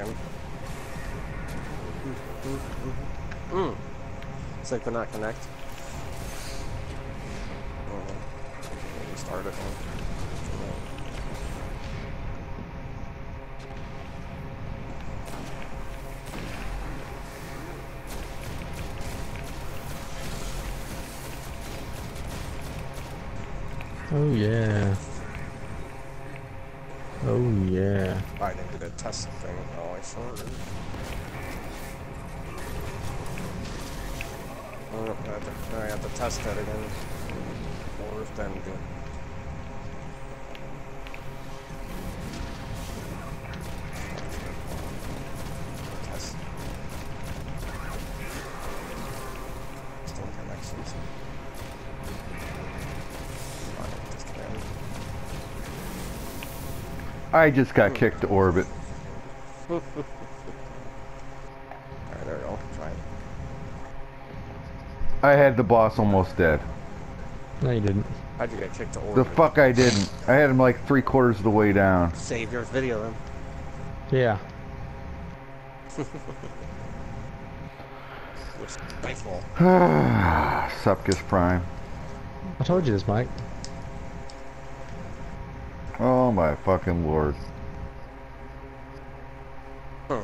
There. Mm, mm, mm, it's like they're not connect. Oh, restart it. Oh yeah. Oh, oh, oh yeah. I get a test thing. Oh, I it. Oh, I have to, I have to test that again. Or if then. Test. Still connections. I just got kicked to orbit. Alright, there we go. Try it. I had the boss almost dead. No, you didn't. How'd you get kicked to orbit? The fuck I didn't. I had him like three quarters of the way down. Save your video then. Yeah. Which rifle? Sepiks Prime. I told you this, Mike. Oh my fucking lord. Huh.